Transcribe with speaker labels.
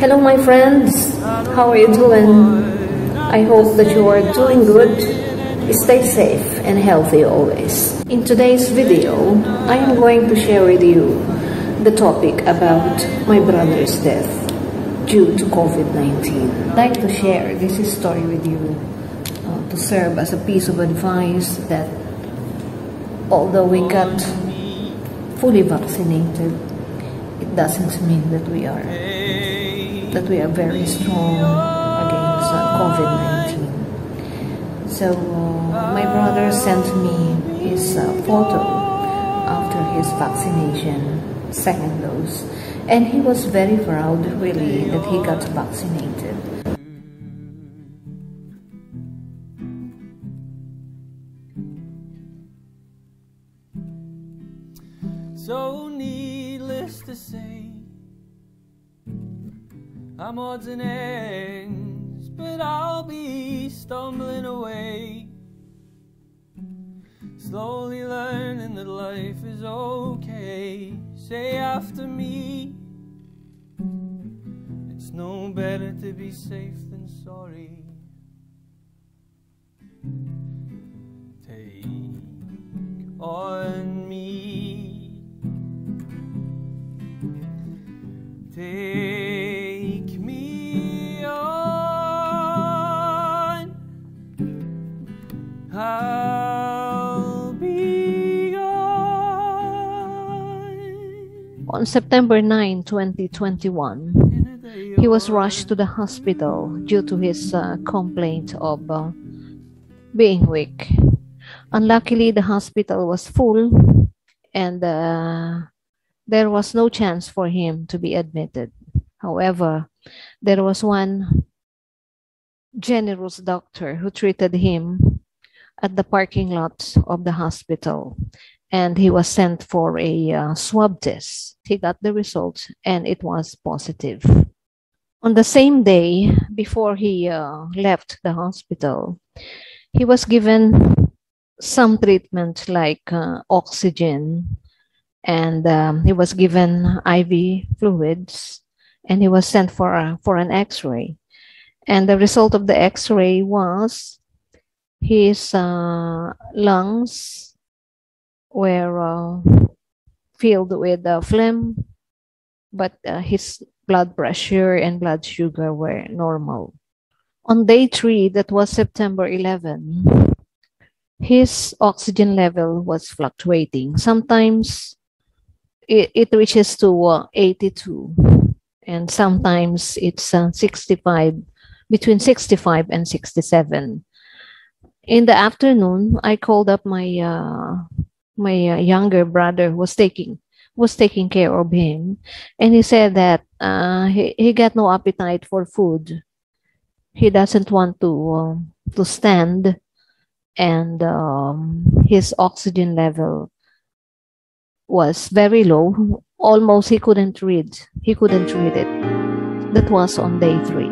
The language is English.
Speaker 1: Hello, my friends. How are you doing? I hope that you are doing good. Stay safe and healthy always. In today's video, I am going to share with you the topic about my brother's death due to COVID-19. I'd like to share this story with you uh, to serve as a piece of advice that although we got fully vaccinated, it doesn't mean that we are that we are very strong against uh, COVID-19. So uh, my brother sent me his uh, photo after his vaccination, second dose, and he was very proud really that he got vaccinated.
Speaker 2: So needless to say, I'm odds and ends, but I'll be stumbling away. Slowly learning that life is okay. Say after me, it's no better to be safe than sorry. Take on On
Speaker 1: September 9, 2021,
Speaker 2: In a day
Speaker 1: he was rushed to the hospital due to his uh, complaint of uh, being weak. Unluckily, the hospital was full and uh, there was no chance for him to be admitted. However, there was one generous doctor who treated him at the parking lot of the hospital and he was sent for a uh, swab test. He got the results and it was positive. On the same day, before he uh, left the hospital, he was given some treatment like uh, oxygen and um, he was given IV fluids and he was sent for, a, for an x-ray. And the result of the x-ray was his uh, lungs were uh, filled with phlegm, but uh, his blood pressure and blood sugar were normal. On day three, that was September 11, his oxygen level was fluctuating. Sometimes it, it reaches to uh, 82, and sometimes it's uh, 65, between 65 and 67. In the afternoon, I called up my uh, my uh, younger brother was taking was taking care of him, and he said that uh, he he got no appetite for food. He doesn't want to um, to stand, and um, his oxygen level was very low. Almost he couldn't read. He couldn't read it. That was on day three.